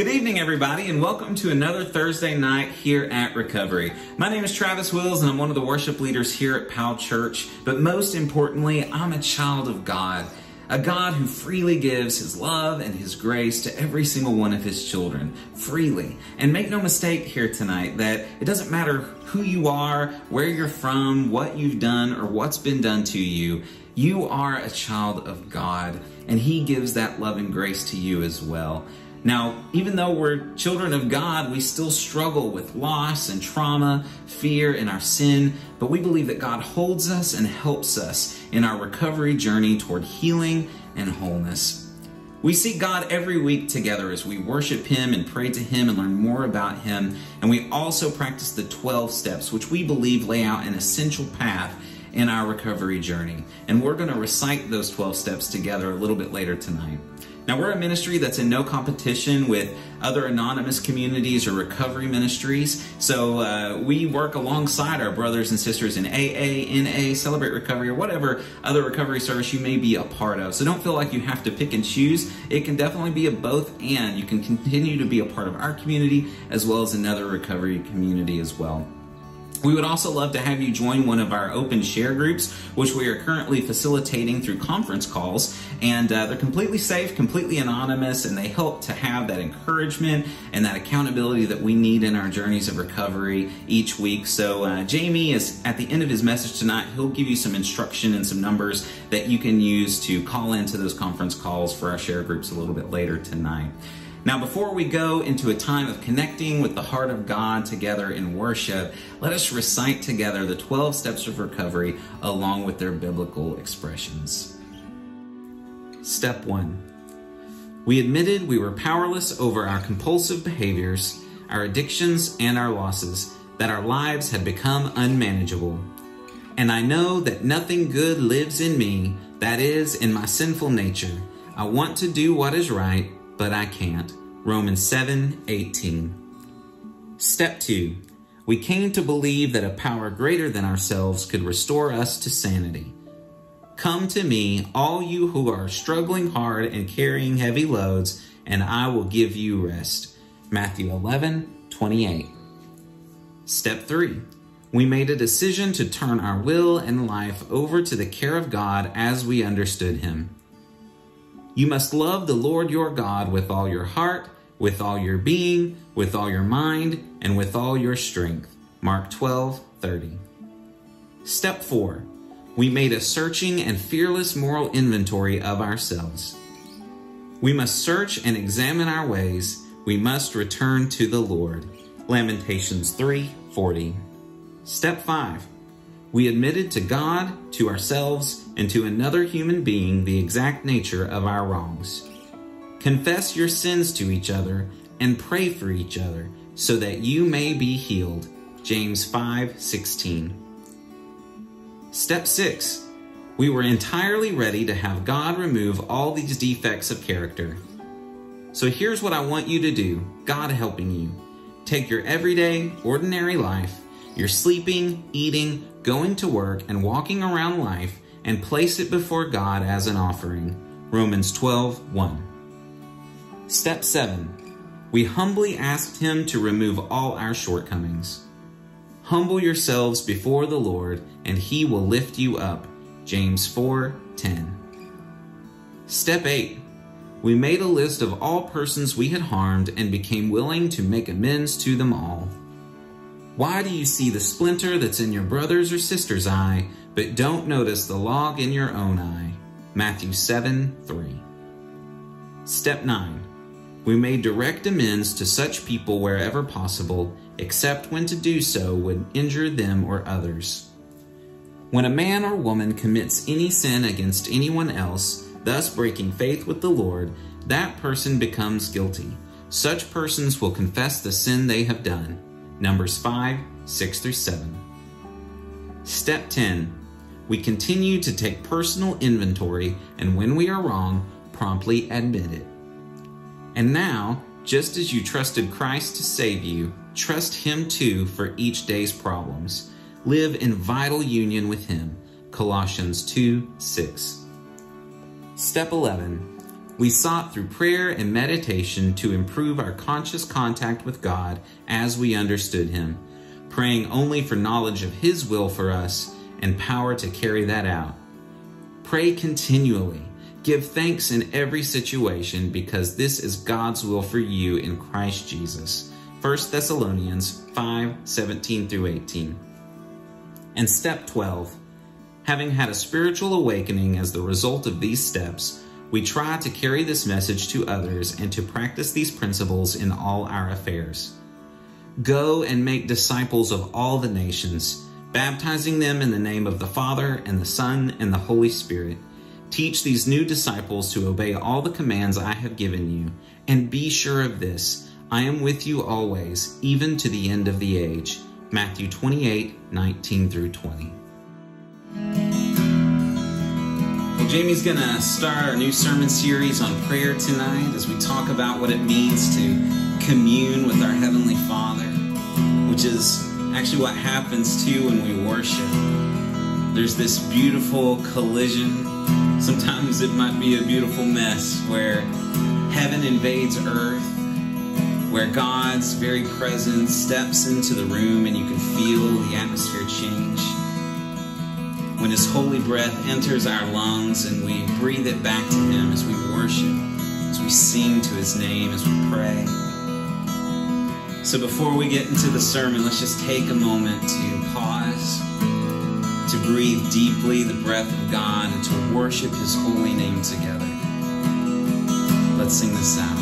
Good evening, everybody, and welcome to another Thursday night here at Recovery. My name is Travis Wills, and I'm one of the worship leaders here at Powell Church. But most importantly, I'm a child of God, a God who freely gives His love and His grace to every single one of His children, freely. And make no mistake here tonight that it doesn't matter who you are, where you're from, what you've done, or what's been done to you. You are a child of God, and He gives that love and grace to you as well. Now, even though we're children of God, we still struggle with loss and trauma, fear, and our sin, but we believe that God holds us and helps us in our recovery journey toward healing and wholeness. We seek God every week together as we worship Him and pray to Him and learn more about Him. And we also practice the 12 steps, which we believe lay out an essential path in our recovery journey. And we're going to recite those 12 steps together a little bit later tonight. Now, we're a ministry that's in no competition with other anonymous communities or recovery ministries. So uh, we work alongside our brothers and sisters in AA, NA, Celebrate Recovery, or whatever other recovery service you may be a part of. So don't feel like you have to pick and choose. It can definitely be a both and. You can continue to be a part of our community as well as another recovery community as well. We would also love to have you join one of our open share groups, which we are currently facilitating through conference calls. And uh, they're completely safe, completely anonymous, and they help to have that encouragement and that accountability that we need in our journeys of recovery each week. So, uh, Jamie is at the end of his message tonight, he'll give you some instruction and some numbers that you can use to call into those conference calls for our share groups a little bit later tonight. Now, before we go into a time of connecting with the heart of God together in worship, let us recite together the 12 steps of recovery along with their biblical expressions. Step 1 We admitted we were powerless over our compulsive behaviors, our addictions, and our losses, that our lives had become unmanageable. And I know that nothing good lives in me, that is, in my sinful nature. I want to do what is right but I can't. Romans 7 18. Step 2. We came to believe that a power greater than ourselves could restore us to sanity. Come to me, all you who are struggling hard and carrying heavy loads, and I will give you rest. Matthew 11 28. Step 3. We made a decision to turn our will and life over to the care of God as we understood Him. You must love the Lord your God with all your heart, with all your being, with all your mind, and with all your strength. Mark 12, 30. Step 4. We made a searching and fearless moral inventory of ourselves. We must search and examine our ways. We must return to the Lord. Lamentations 3:40. Step 5. We admitted to God, to ourselves, and to another human being the exact nature of our wrongs. Confess your sins to each other and pray for each other so that you may be healed. James 5:16. Step 6. We were entirely ready to have God remove all these defects of character. So here's what I want you to do, God helping you. Take your everyday, ordinary life, your sleeping, eating, going to work, and walking around life and place it before God as an offering. Romans 12 1. Step 7. We humbly asked Him to remove all our shortcomings. Humble yourselves before the Lord, and He will lift you up. James 4 10. Step 8. We made a list of all persons we had harmed and became willing to make amends to them all. Why do you see the splinter that's in your brother's or sister's eye, but don't notice the log in your own eye. Matthew 7 3. Step 9. We may direct amends to such people wherever possible, except when to do so would injure them or others. When a man or woman commits any sin against anyone else, thus breaking faith with the Lord, that person becomes guilty. Such persons will confess the sin they have done. Numbers 5 6 through 7. Step 10 we continue to take personal inventory and when we are wrong, promptly admit it. And now, just as you trusted Christ to save you, trust Him too for each day's problems. Live in vital union with Him. Colossians 2 6. Step 11. We sought through prayer and meditation to improve our conscious contact with God as we understood Him, praying only for knowledge of His will for us and power to carry that out. Pray continually. Give thanks in every situation because this is God's will for you in Christ Jesus. 1 Thessalonians 5 17 through 18. And step 12. Having had a spiritual awakening as the result of these steps, we try to carry this message to others and to practice these principles in all our affairs. Go and make disciples of all the nations, baptizing them in the name of the Father and the Son and the Holy Spirit. Teach these new disciples to obey all the commands I have given you, and be sure of this I am with you always, even to the end of the age. Matthew 28 19 through 20. Jamie's going to start our new sermon series on prayer tonight as we talk about what it means to commune with our Heavenly Father, which is actually what happens too when we worship. There's this beautiful collision. Sometimes it might be a beautiful mess where heaven invades earth, where God's very presence steps into the room and you can feel the atmosphere change when His holy breath enters our lungs and we breathe it back to Him as we worship, as we sing to His name, as we pray. So before we get into the sermon, let's just take a moment to pause, to breathe deeply the breath of God, and to worship His holy name together. Let's sing this out.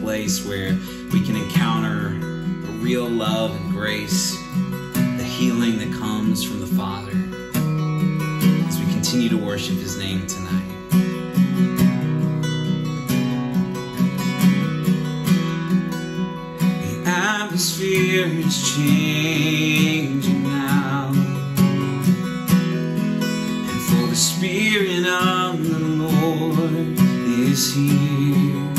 Place where we can encounter a real love and grace, the healing that comes from the Father as we continue to worship His name tonight. The atmosphere is changing now, and for the Spirit of the Lord is here.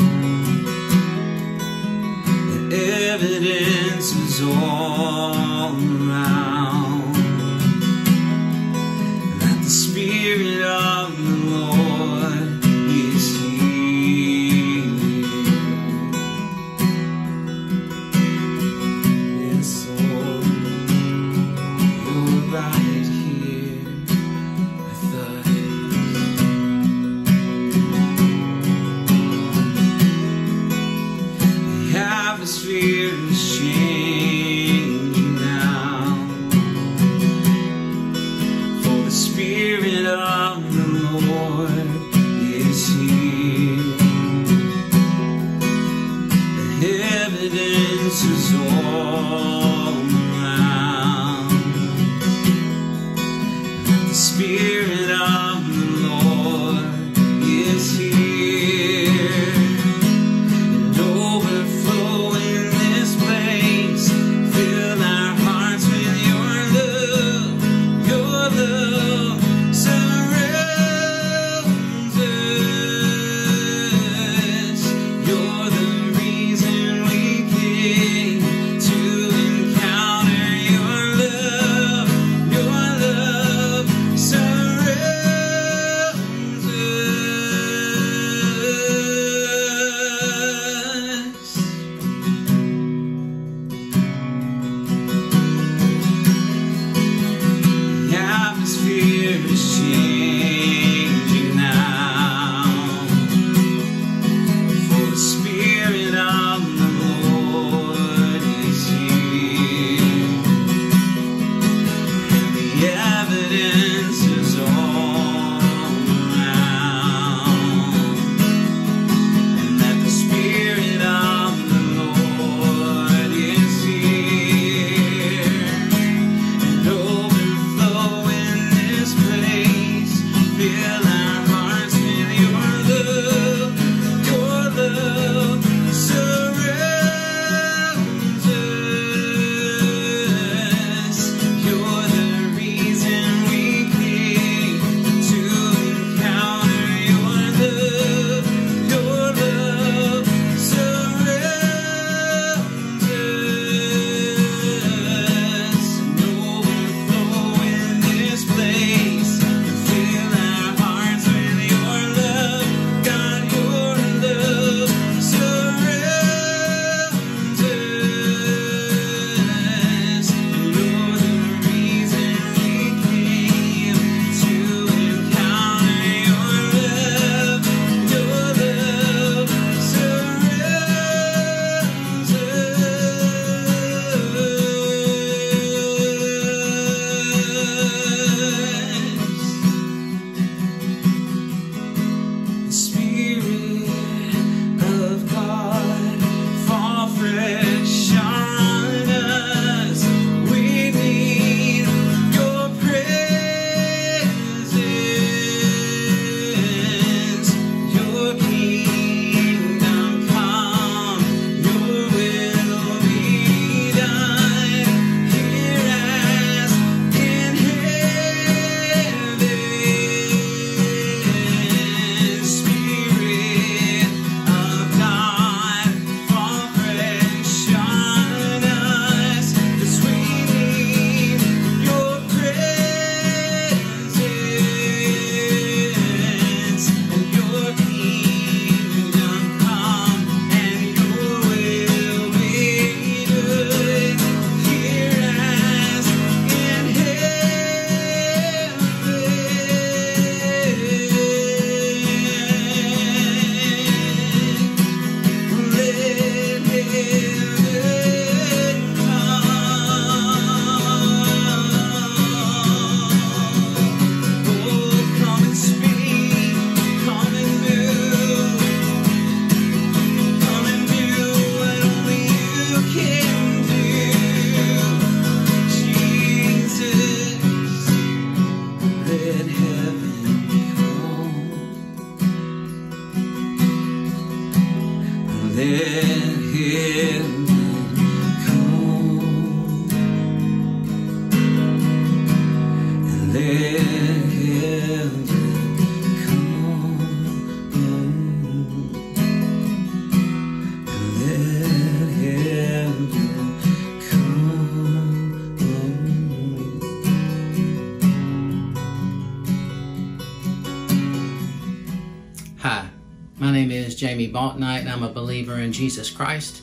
Baltnight, and I'm a believer in Jesus Christ.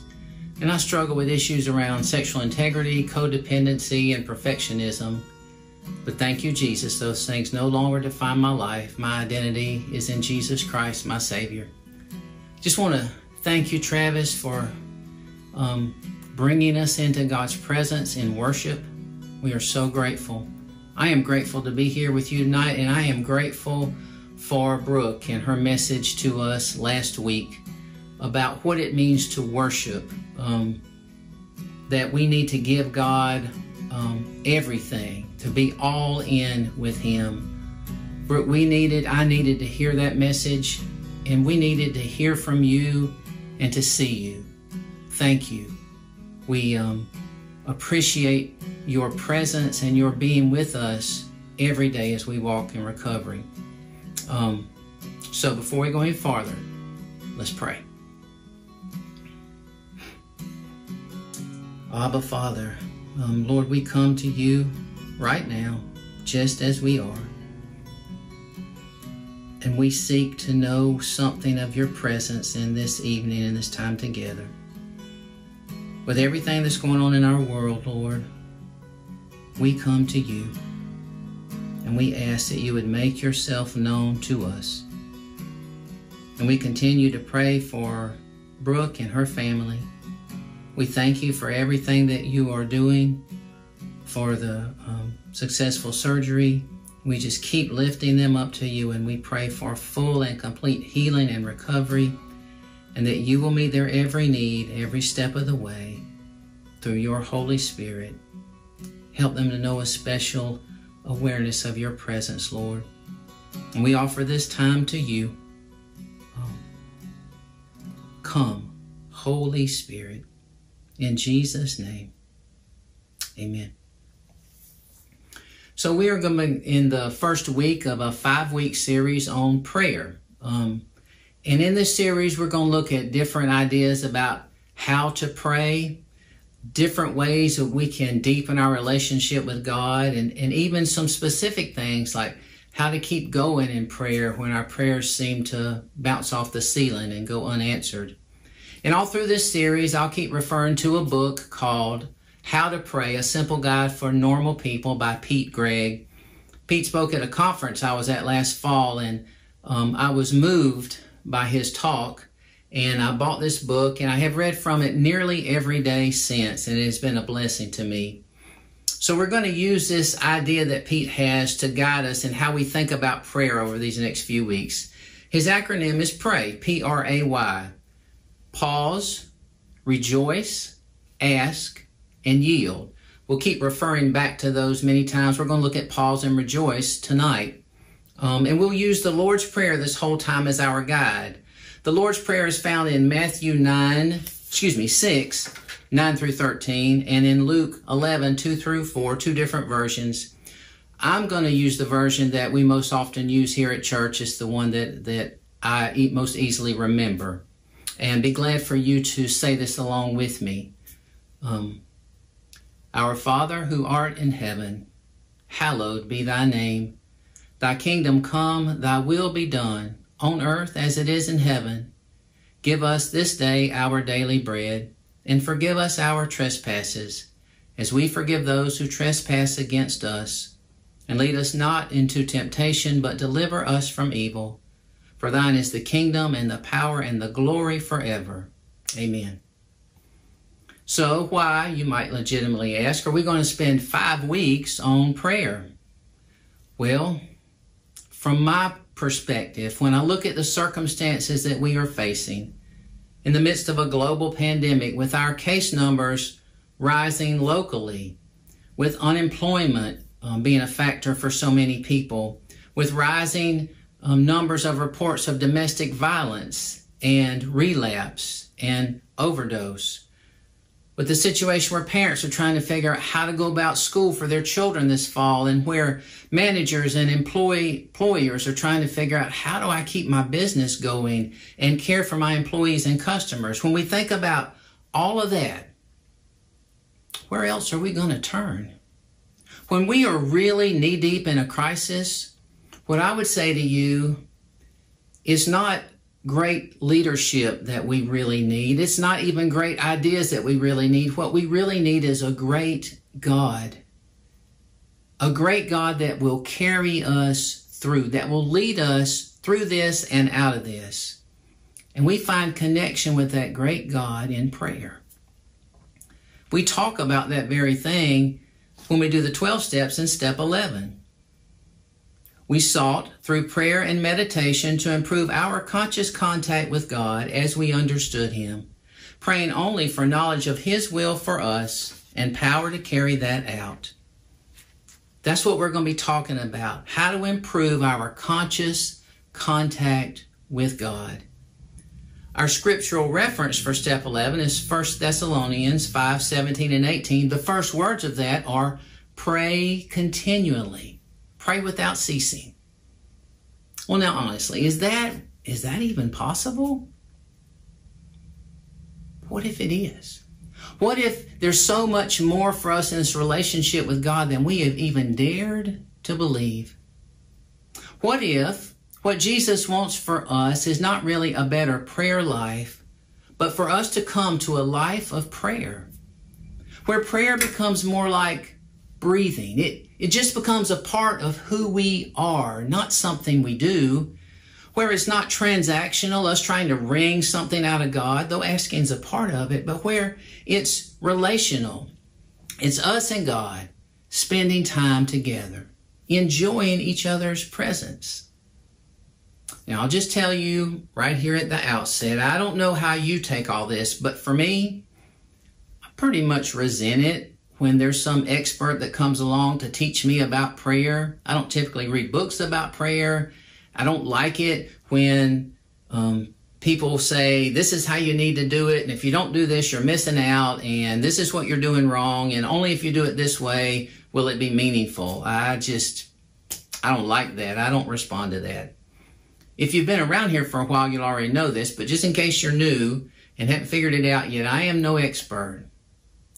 And I struggle with issues around sexual integrity, codependency, and perfectionism. But thank you, Jesus, those things no longer define my life. My identity is in Jesus Christ, my Savior. Just want to thank you, Travis, for um, bringing us into God's presence in worship. We are so grateful. I am grateful to be here with you tonight, and I am grateful for Brooke and her message to us last week about what it means to worship. Um, that we need to give God um, everything, to be all in with Him. Brooke, we needed, I needed to hear that message, and we needed to hear from you and to see you. Thank you. We um, appreciate your presence and your being with us every day as we walk in recovery. Um, so before we go any farther, let's pray. Abba, Father, um, Lord, we come to you right now, just as we are. And we seek to know something of your presence in this evening and this time together. With everything that's going on in our world, Lord, we come to you and we ask that you would make yourself known to us. And we continue to pray for Brooke and her family. We thank you for everything that you are doing, for the um, successful surgery. We just keep lifting them up to you and we pray for full and complete healing and recovery, and that you will meet their every need every step of the way through your Holy Spirit. Help them to know a special awareness of your presence, Lord. And we offer this time to you. Oh. Come, Holy Spirit, in Jesus' name. Amen. So, we are going to be in the first week of a five week series on prayer. Um, and in this series, we're going to look at different ideas about how to pray, different ways that we can deepen our relationship with God and, and even some specific things like how to keep going in prayer when our prayers seem to bounce off the ceiling and go unanswered. And all through this series, I'll keep referring to a book called How to Pray, a Simple Guide for Normal People by Pete Greig. Pete spoke at a conference I was at last fall, and um, I was moved by his talk and I bought this book and I have read from it nearly every day since, and it has been a blessing to me. So, we're going to use this idea that Pete has to guide us in how we think about prayer over these next few weeks. His acronym is PRAY, P R A Y. Pause, rejoice, ask, and yield. We'll keep referring back to those many times. We're going to look at pause and rejoice tonight. Um, and we'll use the Lord's Prayer this whole time as our guide. The Lord's Prayer is found in Matthew 9, excuse me, 6, 9 through 13, and in Luke 11, 2 through 4, two different versions. I'm going to use the version that we most often use here at church. It's the one that, that I most easily remember. And be glad for you to say this along with me. Um, Our Father who art in heaven, hallowed be thy name. Thy kingdom come, thy will be done on earth as it is in heaven. Give us this day our daily bread, and forgive us our trespasses, as we forgive those who trespass against us. And lead us not into temptation, but deliver us from evil. For thine is the kingdom, and the power, and the glory forever. Amen. So, why, you might legitimately ask, are we going to spend five weeks on prayer? Well, from my perspective, when I look at the circumstances that we are facing in the midst of a global pandemic, with our case numbers rising locally, with unemployment um, being a factor for so many people, with rising um, numbers of reports of domestic violence and relapse and overdose, with the situation where parents are trying to figure out how to go about school for their children this fall and where managers and employee, employers are trying to figure out how do I keep my business going and care for my employees and customers. When we think about all of that, where else are we going to turn? When we are really knee deep in a crisis, what I would say to you is not great leadership that we really need. It's not even great ideas that we really need. What we really need is a great God. A great God that will carry us through, that will lead us through this and out of this. And we find connection with that great God in prayer. We talk about that very thing when we do the 12 steps in step 11. We sought through prayer and meditation to improve our conscious contact with God as we understood Him, praying only for knowledge of His will for us and power to carry that out. That's what we're going to be talking about how to improve our conscious contact with God. Our scriptural reference for step 11 is 1 Thessalonians 5 17 and 18. The first words of that are pray continually. Pray without ceasing. Well, now, honestly, is that is that even possible? What if it is? What if there's so much more for us in this relationship with God than we have even dared to believe? What if what Jesus wants for us is not really a better prayer life, but for us to come to a life of prayer, where prayer becomes more like breathing. It, it just becomes a part of who we are, not something we do. Where it's not transactional, us trying to wring something out of God, though asking's a part of it, but where it's relational. It's us and God spending time together, enjoying each other's presence. Now, I'll just tell you right here at the outset, I don't know how you take all this, but for me, I pretty much resent it when there's some expert that comes along to teach me about prayer. I don't typically read books about prayer. I don't like it when um, people say, this is how you need to do it. And if you don't do this, you're missing out. And this is what you're doing wrong. And only if you do it this way will it be meaningful. I just, I don't like that. I don't respond to that. If you've been around here for a while, you'll already know this, but just in case you're new and haven't figured it out yet, I am no expert.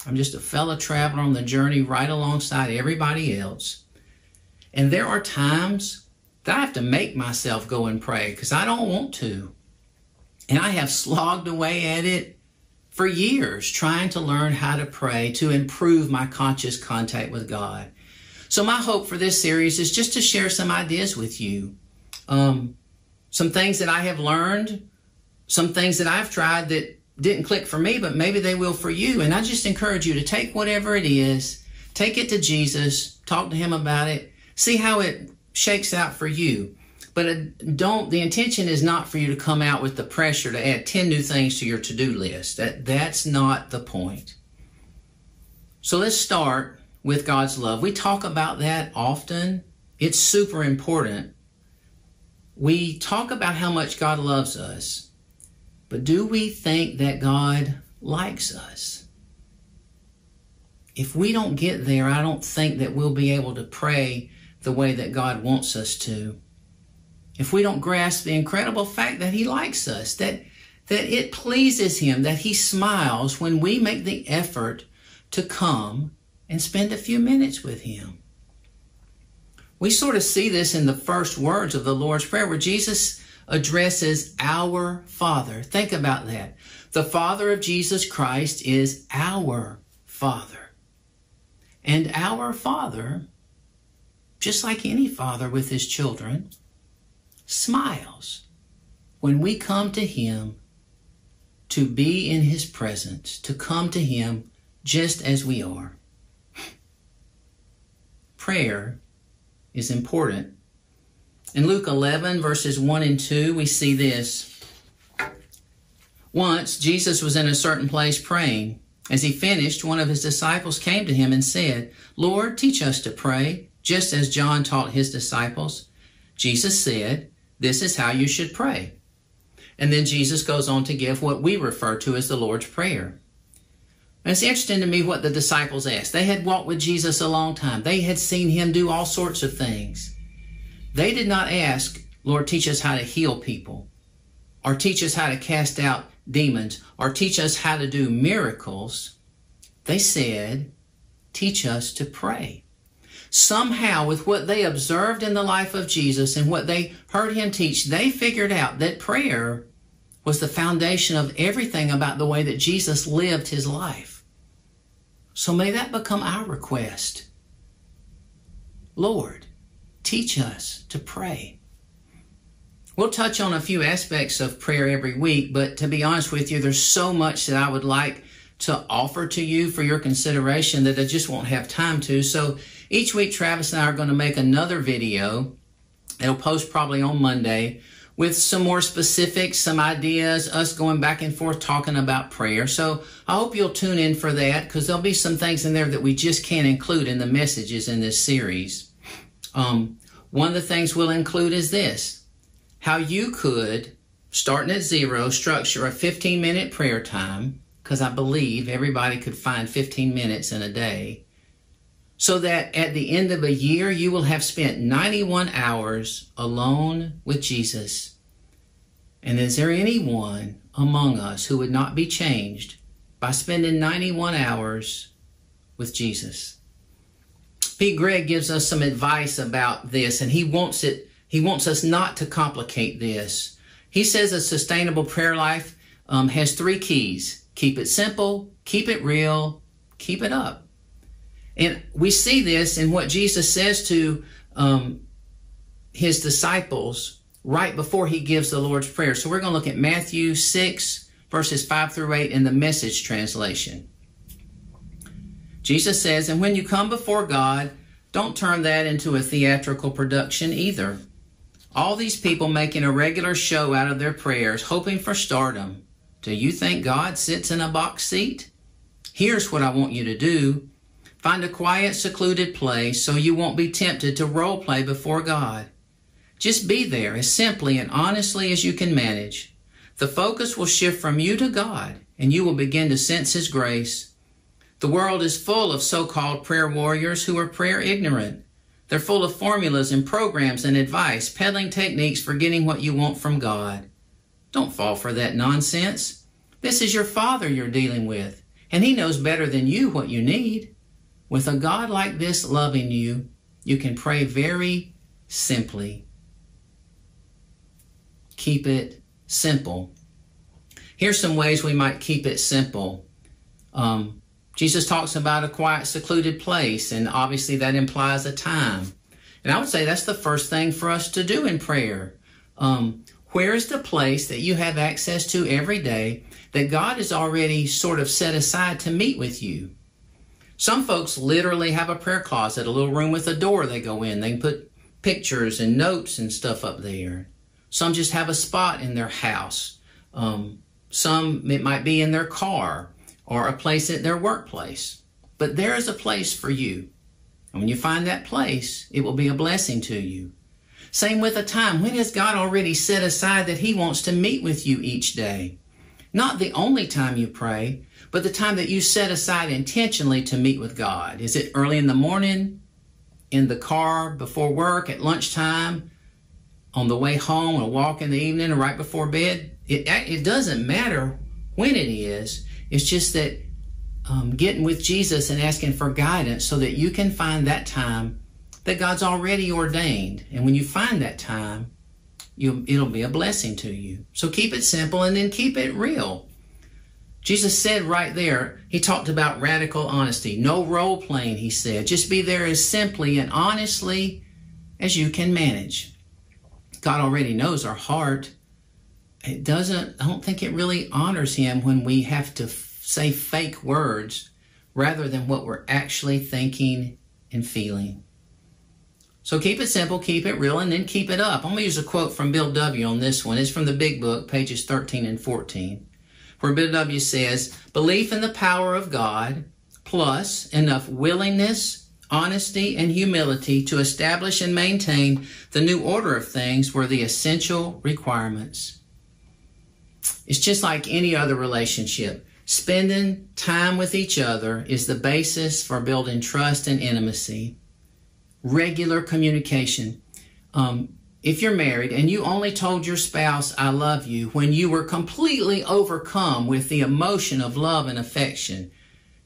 I'm just a fellow traveler on the journey right alongside everybody else. And there are times that I have to make myself go and pray because I don't want to. And I have slogged away at it for years trying to learn how to pray to improve my conscious contact with God. So, my hope for this series is just to share some ideas with you. Um, some things that I have learned, some things that I've tried that didn't click for me, but maybe they will for you. And I just encourage you to take whatever it is, take it to Jesus, talk to him about it, see how it shakes out for you. But uh, don't, the intention is not for you to come out with the pressure to add 10 new things to your to do list. That, that's not the point. So let's start with God's love. We talk about that often. It's super important. We talk about how much God loves us. But do we think that God likes us? If we don't get there, I don't think that we'll be able to pray the way that God wants us to. If we don't grasp the incredible fact that He likes us, that, that it pleases Him, that He smiles when we make the effort to come and spend a few minutes with Him. We sort of see this in the first words of the Lord's Prayer where Jesus addresses our Father. Think about that. The Father of Jesus Christ is our Father. And our Father, just like any father with his children, smiles when we come to Him to be in His presence, to come to Him just as we are. Prayer is important in Luke 11, verses 1 and 2, we see this. Once Jesus was in a certain place praying. As he finished, one of his disciples came to him and said, Lord, teach us to pray, just as John taught his disciples. Jesus said, This is how you should pray. And then Jesus goes on to give what we refer to as the Lord's Prayer. It's interesting to me what the disciples asked. They had walked with Jesus a long time. They had seen him do all sorts of things. They did not ask, Lord, teach us how to heal people, or teach us how to cast out demons, or teach us how to do miracles. They said, teach us to pray. Somehow, with what they observed in the life of Jesus and what they heard him teach, they figured out that prayer was the foundation of everything about the way that Jesus lived his life. So may that become our request. Lord, teach us to pray. We'll touch on a few aspects of prayer every week, but to be honest with you, there's so much that I would like to offer to you for your consideration that I just won't have time to. So each week, Travis and I are going to make another video. It'll post probably on Monday with some more specifics, some ideas, us going back and forth talking about prayer. So I hope you'll tune in for that because there'll be some things in there that we just can't include in the messages in this series. Um, one of the things we'll include is this how you could, starting at zero, structure a 15 minute prayer time, because I believe everybody could find 15 minutes in a day, so that at the end of a year you will have spent 91 hours alone with Jesus. And is there anyone among us who would not be changed by spending 91 hours with Jesus? Pete Greig gives us some advice about this, and he wants it. He wants us not to complicate this. He says a sustainable prayer life um, has three keys: keep it simple, keep it real, keep it up. And we see this in what Jesus says to um, his disciples right before he gives the Lord's Prayer. So we're going to look at Matthew 6, verses 5 through 8 in the message translation. Jesus says, And when you come before God, don't turn that into a theatrical production either. All these people making a regular show out of their prayers, hoping for stardom. Do you think God sits in a box seat? Here's what I want you to do. Find a quiet, secluded place so you won't be tempted to role play before God. Just be there as simply and honestly as you can manage. The focus will shift from you to God, and you will begin to sense His grace the world is full of so called prayer warriors who are prayer ignorant. They're full of formulas and programs and advice, peddling techniques for getting what you want from God. Don't fall for that nonsense. This is your Father you're dealing with, and He knows better than you what you need. With a God like this loving you, you can pray very simply. Keep it simple. Here's some ways we might keep it simple. Um, Jesus talks about a quiet, secluded place, and obviously that implies a time. And I would say that's the first thing for us to do in prayer. Um, where is the place that you have access to every day that God has already sort of set aside to meet with you? Some folks literally have a prayer closet, a little room with a door they go in. They put pictures and notes and stuff up there. Some just have a spot in their house. Um, some, it might be in their car or a place at their workplace. But there is a place for you. And when you find that place, it will be a blessing to you. Same with a time. When has God already set aside that He wants to meet with you each day? Not the only time you pray, but the time that you set aside intentionally to meet with God. Is it early in the morning, in the car, before work, at lunchtime, on the way home, a walk in the evening, or right before bed? It, it doesn't matter when it is. It's just that um, getting with Jesus and asking for guidance so that you can find that time that God's already ordained. And when you find that time, you it'll be a blessing to you. So keep it simple and then keep it real. Jesus said right there, he talked about radical honesty. No role playing, he said. Just be there as simply and honestly as you can manage. God already knows our heart it doesn't, I don't think it really honors him when we have to f- say fake words rather than what we're actually thinking and feeling. So keep it simple, keep it real, and then keep it up. I'm going to use a quote from Bill W. on this one. It's from the Big Book, pages 13 and 14, where Bill W. says, Belief in the power of God plus enough willingness, honesty, and humility to establish and maintain the new order of things were the essential requirements. It's just like any other relationship. Spending time with each other is the basis for building trust and intimacy. Regular communication. Um, if you're married and you only told your spouse, I love you, when you were completely overcome with the emotion of love and affection,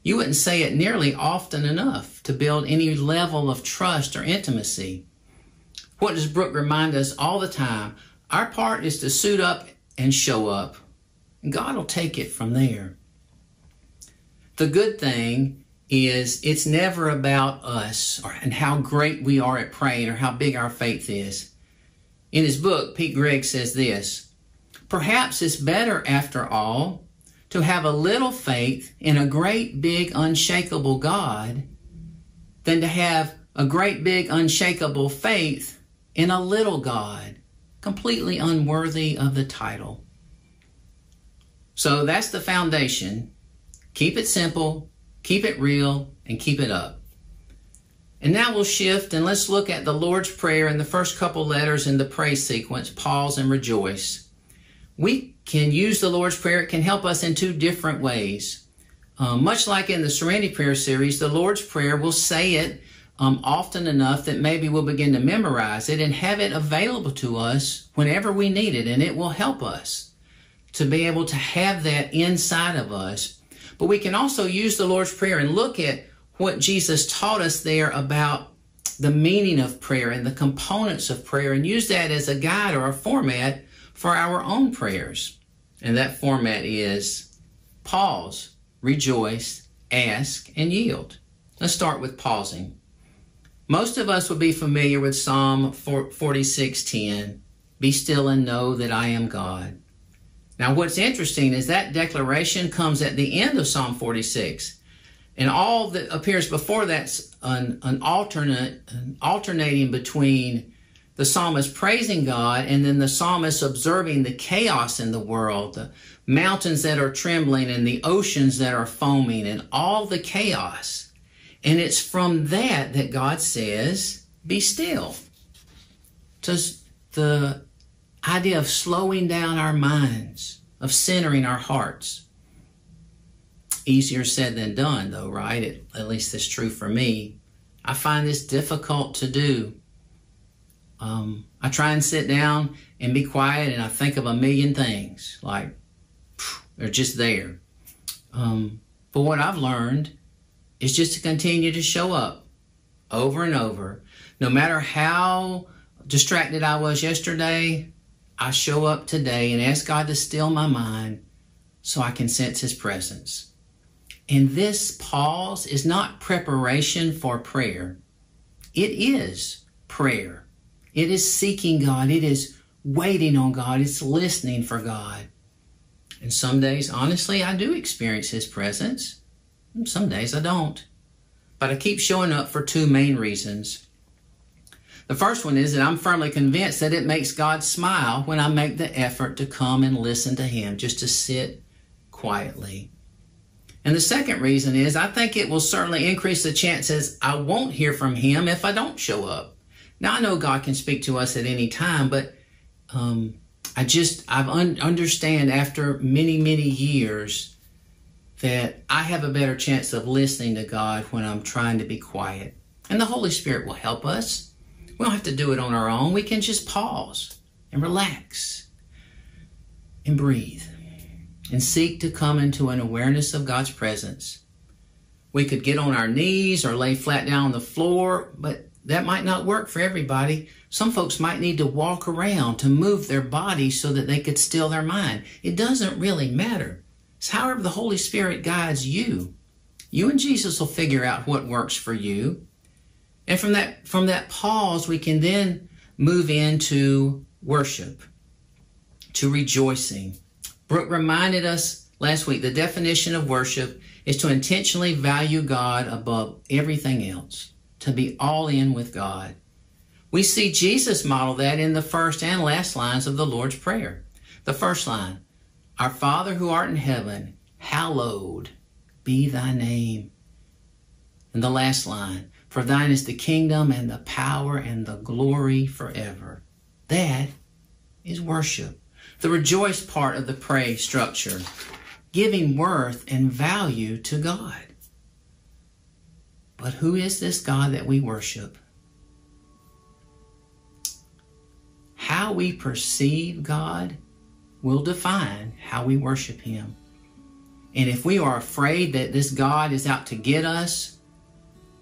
you wouldn't say it nearly often enough to build any level of trust or intimacy. What does Brooke remind us all the time? Our part is to suit up and show up. God will take it from there. The good thing is it's never about us or, and how great we are at praying or how big our faith is. In his book, Pete Greig says this Perhaps it's better, after all, to have a little faith in a great, big, unshakable God than to have a great, big, unshakable faith in a little God, completely unworthy of the title. So that's the foundation. Keep it simple, keep it real, and keep it up. And now we'll shift and let's look at the Lord's Prayer in the first couple letters in the praise sequence pause and rejoice. We can use the Lord's Prayer, it can help us in two different ways. Um, much like in the Serenity Prayer series, the Lord's Prayer will say it um, often enough that maybe we'll begin to memorize it and have it available to us whenever we need it, and it will help us to be able to have that inside of us. But we can also use the Lord's Prayer and look at what Jesus taught us there about the meaning of prayer and the components of prayer and use that as a guide or a format for our own prayers. And that format is pause, rejoice, ask, and yield. Let's start with pausing. Most of us would be familiar with Psalm 46:10, "Be still and know that I am God." Now what's interesting is that declaration comes at the end of Psalm 46. And all that appears before that's an, an alternate, an alternating between the psalmist praising God and then the psalmist observing the chaos in the world, the mountains that are trembling and the oceans that are foaming and all the chaos. And it's from that that God says, be still. Just the idea of slowing down our minds, of centering our hearts. Easier said than done, though, right? It, at least that's true for me. I find this difficult to do. Um, I try and sit down and be quiet, and I think of a million things. Like, they're just there. Um, but what I've learned is just to continue to show up over and over. No matter how distracted I was yesterday, I show up today and ask God to still my mind so I can sense His presence. And this pause is not preparation for prayer. It is prayer. It is seeking God. It is waiting on God. It's listening for God. And some days, honestly, I do experience His presence. Some days I don't. But I keep showing up for two main reasons. The first one is that I'm firmly convinced that it makes God smile when I make the effort to come and listen to Him, just to sit quietly. And the second reason is I think it will certainly increase the chances I won't hear from him if I don't show up. Now I know God can speak to us at any time, but um, I just I've un- understand after many many years that I have a better chance of listening to God when I'm trying to be quiet, and the Holy Spirit will help us. We don't have to do it on our own. We can just pause and relax and breathe and seek to come into an awareness of God's presence. We could get on our knees or lay flat down on the floor, but that might not work for everybody. Some folks might need to walk around to move their body so that they could still their mind. It doesn't really matter. It's however the Holy Spirit guides you. You and Jesus will figure out what works for you. And from that from that pause we can then move into worship, to rejoicing, Brooke reminded us last week the definition of worship is to intentionally value God above everything else, to be all in with God. We see Jesus model that in the first and last lines of the Lord's Prayer. The first line, Our Father who art in heaven, hallowed be thy name. And the last line, For thine is the kingdom and the power and the glory forever. That is worship the rejoice part of the pray structure. giving worth and value to God. But who is this God that we worship? How we perceive God will define how we worship Him. And if we are afraid that this God is out to get us,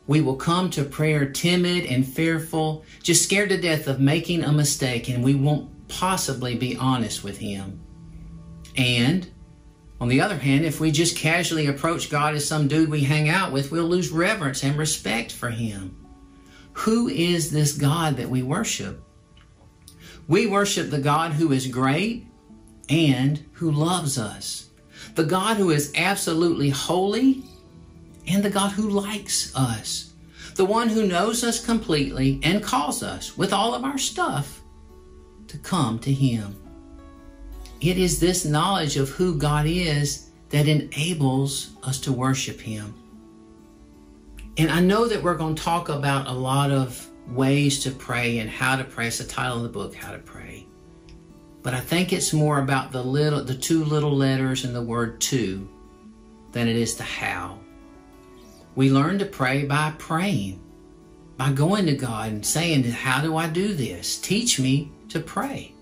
we will come to prayer timid and fearful, just scared to death of making a mistake, and we won't possibly be honest with Him. And on the other hand, if we just casually approach God as some dude we hang out with, we'll lose reverence and respect for Him. Who is this God that we worship? We worship the God who is great and who loves us, the God who is absolutely holy, and the God who likes us, the one who knows us completely and calls us with all of our stuff to come to Him. It is this knowledge of who God is that enables us to worship Him. And I know that we're going to talk about a lot of ways to pray and how to pray. It's the title of the book, How to Pray. But I think it's more about the little the two little letters in the word to than it is the how. We learn to pray by praying, by going to God and saying, How do I do this? Teach me to pray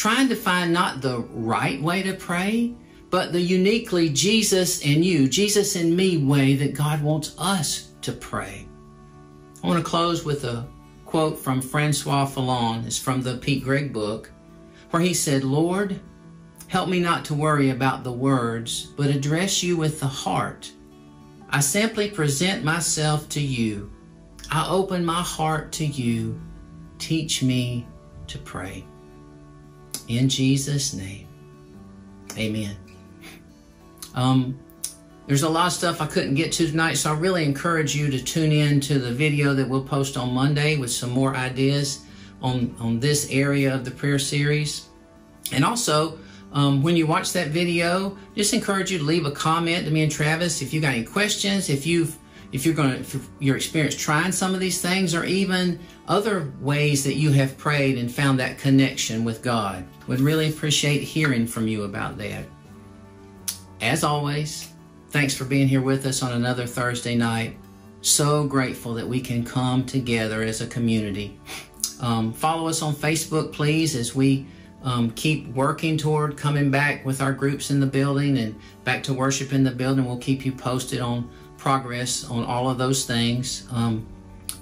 trying to find not the right way to pray, but the uniquely Jesus and you, Jesus and me way that God wants us to pray. I want to close with a quote from Francois Fénelon. It's from the Pete Greig book, where he said, Lord, help me not to worry about the words, but address you with the heart. I simply present myself to you. I open my heart to you. Teach me to pray. In Jesus' name, amen. Um, there's a lot of stuff I couldn't get to tonight, so I really encourage you to tune in to the video that we'll post on Monday with some more ideas on, on this area of the prayer series. And also, um, when you watch that video, just encourage you to leave a comment to me and Travis if you got any questions, if you've if you're going to your experience trying some of these things or even other ways that you have prayed and found that connection with God. Would really appreciate hearing from you about that. As always, thanks for being here with us on another Thursday night. So grateful that we can come together as a community. Um, follow us on Facebook, please, as we um, keep working toward coming back with our groups in the building and back to worship in the building. We'll keep you posted on progress on all of those things. Um,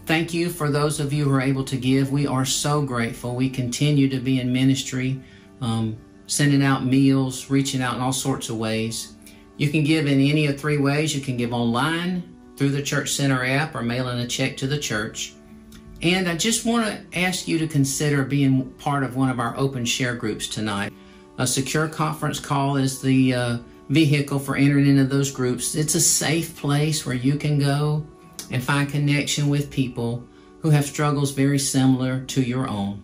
thank you for those of you who are able to give. We are so grateful. We continue to be in ministry, um, sending out meals, reaching out in all sorts of ways. You can give in any of three ways. You can give online through the Church Center app or mailing a check to the church. And I just want to ask you to consider being part of one of our open share groups tonight. A secure conference call is the uh, vehicle for entering into those groups. It's a safe place where you can go and find connection with people who have struggles very similar to your own.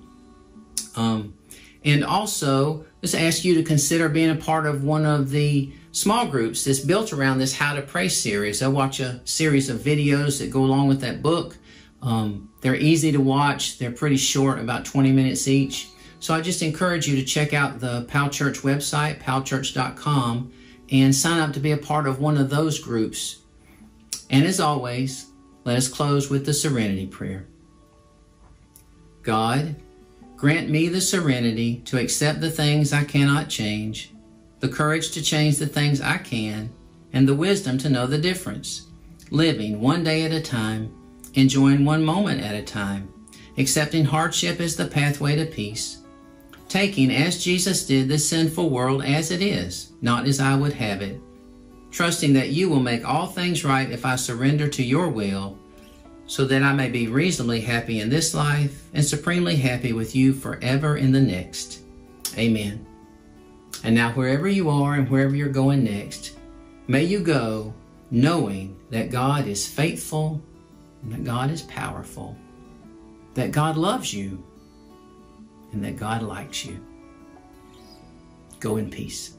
Um, and also, just ask you to consider being a part of one of the small groups that's built around this How to Pray series. I watch a series of videos that go along with that book. Um, they're easy to watch, they're pretty short, about 20 minutes each. So I just encourage you to check out the Powell Church website, powellchurch.com, and sign up to be a part of one of those groups. And as always, let us close with the serenity prayer. God, grant me the serenity to accept the things I cannot change, the courage to change the things I can, and the wisdom to know the difference, living one day at a time, enjoying one moment at a time, accepting hardship as the pathway to peace taking, as Jesus did, the sinful world as it is, not as I would have it, trusting that you will make all things right if I surrender to your will, so that I may be reasonably happy in this life and supremely happy with you forever in the next. Amen. And now, wherever you are and wherever you're going next, may you go knowing that God is faithful that God is powerful, that God loves you and that God likes you. Go in peace.